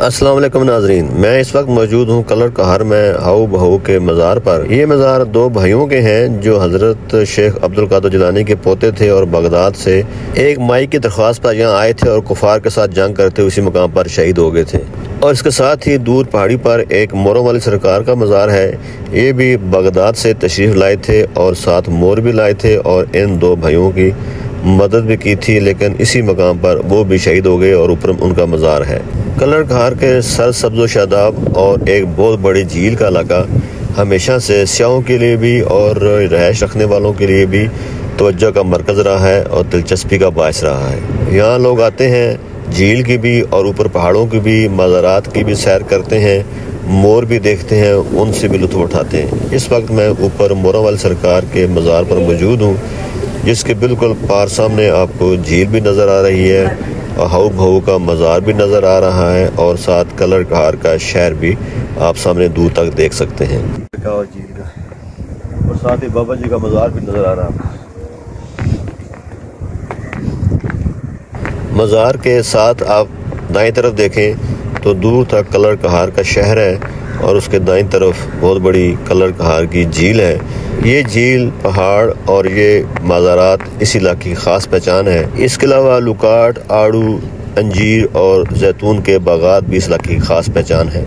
अस्सलाम वालेकुम नाजरीन। मैं इस वक्त मौजूद हूँ कलर कहर में हाउ बहू के मज़ार पर। ये मज़ार दो भाइयों के हैं जो हज़रत शेख अब्दुल कादर जिलानी के पोते थे और बगदाद से एक माई की दरख्वास्त पर यहाँ आए थे और कुफार के साथ जंग करते उसी मुकाम पर शहीद हो गए थे। और इसके साथ ही दूर पहाड़ी पर एक मोरों वाली सरकार का मज़ार है। ये भी बगदाद से तशरीफ़ लाए थे और साथ मोर भी लाए थे और इन दो भाइयों की मदद भी की थी, लेकिन इसी मकाम पर वो भी शहीद हो गए और ऊपर उनका मज़ार है। कलर घार के सर सब्ज शादाब और एक बहुत बड़ी झील का इलाका हमेशा से स्याहों के लिए भी और रहायश रखने वालों के लिए भी तोज्जो का मरकज़ रहा है और दिलचस्पी का बायस रहा है। यहाँ लोग आते हैं, झील की भी और ऊपर पहाड़ों की भी, मज़ारात की भी सैर करते हैं, मोर भी देखते हैं, उनसे भी लुत्फ उठाते हैं। इस वक्त मैं ऊपर मोरावाल सरकार के मज़ार पर मौजूद हूँ, जिसके बिल्कुल पार सामने आपको झील भी नज़र आ रही है। हाउ भाऊ का मज़ार भी नज़र आ रहा है और साथ कलर कार का शहर भी आप सामने दूर तक देख सकते हैं। और साथ ही बाबा जी का मज़ार भी नज़र आ रहा है। मज़ार के साथ आप दाएँ तरफ़ देखें तो दूर तक कलर कहार का शहर है और उसके दाएँ तरफ़ बहुत बड़ी कलर कहार की झील है। ये झील, पहाड़ और ये मज़ारात इस इलाके की ख़ास पहचान है। इसके अलावा लुकाट, आड़ू, अंजीर और जैतून के बागात भी इस इलाके की ख़ास पहचान है।